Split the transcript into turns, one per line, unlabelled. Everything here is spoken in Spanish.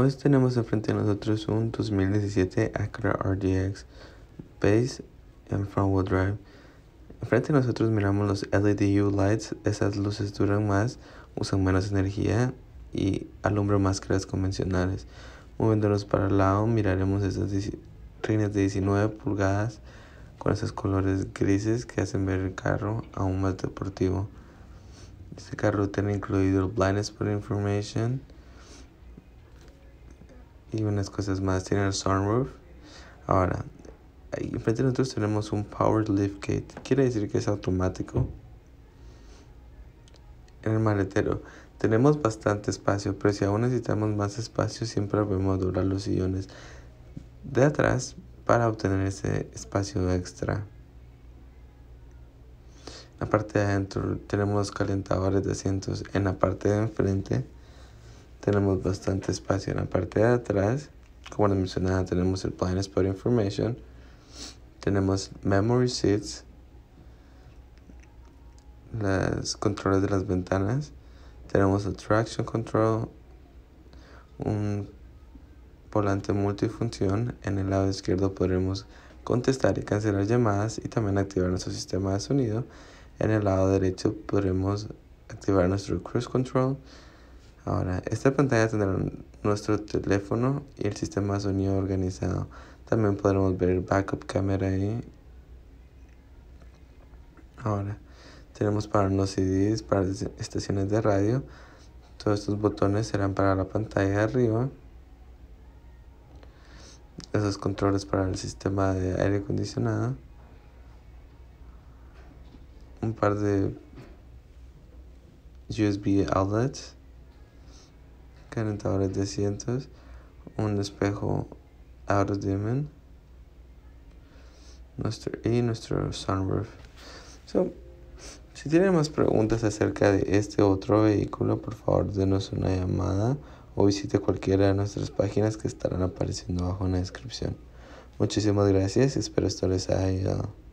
Hoy tenemos enfrente de nosotros un 2017 Acura RDX Base en front wheel drive. Enfrente de nosotros miramos los LED U lights, esas luces duran más, usan menos energía y alumbran más que las convencionales. Moviéndonos para el lado miraremos esas rines de 19 pulgadas con esos colores grises que hacen ver el carro aún más deportivo. Este carro tiene incluido el blind spot information y unas cosas más. Tiene el sunroof. Ahora, enfrente de nosotros tenemos un Power Lift Gate. Quiere decir que es automático. En el maletero tenemos bastante espacio, pero si aún necesitamos más espacio, siempre podemos doblar los sillones de atrás para obtener ese espacio extra. En la parte de adentro tenemos calentadores de asientos. En la parte de enfrente tenemos bastante espacio en la parte de atrás. Como les mencionaba, tenemos el Blind Spot Information. Tenemos Memory Seats. Los controles de las ventanas. Tenemos el Traction Control. Un volante multifunción. En el lado izquierdo podremos contestar y cancelar llamadas y también activar nuestro sistema de sonido. En el lado derecho podremos activar nuestro Cruise Control Ahora, esta pantalla tendrá nuestro teléfono y el sistema de sonido organizado. También podremos ver el backup camera ahí. Ahora, tenemos para los CDs, para estaciones de radio. Todos estos botones serán para la pantalla de arriba. Esos controles para el sistema de aire acondicionado. Un par de USB outlets calentadores de asientos, un espejo dimming nuestro, y nuestro sunroof. si tienen más preguntas acerca de este otro vehículo, por favor denos una llamada o visite cualquiera de nuestras páginas que estarán apareciendo abajo en la descripción. Muchísimas gracias, espero esto les haya ayudado.